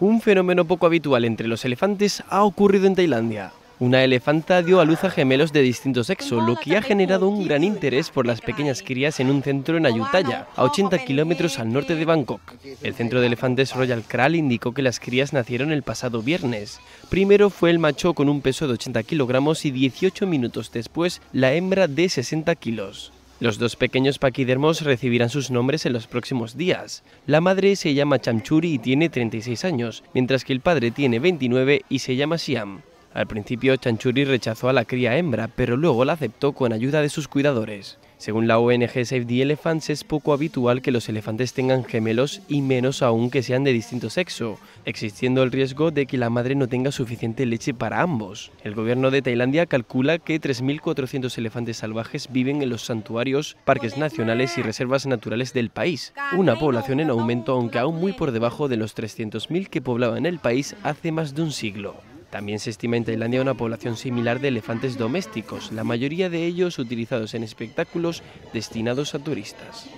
Un fenómeno poco habitual entre los elefantes ha ocurrido en Tailandia. Una elefanta dio a luz a gemelos de distinto sexo, lo que ha generado un gran interés por las pequeñas crías en un centro en Ayutthaya, a 80 kilómetros al norte de Bangkok. El centro de elefantes Royal Kral indicó que las crías nacieron el pasado viernes. Primero fue el macho con un peso de 80 kilogramos y 18 minutos después la hembra de 60 kilos. Los dos pequeños paquidermos recibirán sus nombres en los próximos días. La madre se llama Chamchuri y tiene 36 años, mientras que el padre tiene 29 y se llama Siam. Al principio Chanchuri rechazó a la cría hembra, pero luego la aceptó con ayuda de sus cuidadores. Según la ONG Save the Elephants, es poco habitual que los elefantes tengan gemelos y menos aún que sean de distinto sexo, existiendo el riesgo de que la madre no tenga suficiente leche para ambos. El gobierno de Tailandia calcula que 3.400 elefantes salvajes viven en los santuarios, parques nacionales y reservas naturales del país, una población en aumento aunque aún muy por debajo de los 300.000 que poblaban el país hace más de un siglo. También se estima en Tailandia una población similar de elefantes domésticos, la mayoría de ellos utilizados en espectáculos destinados a turistas.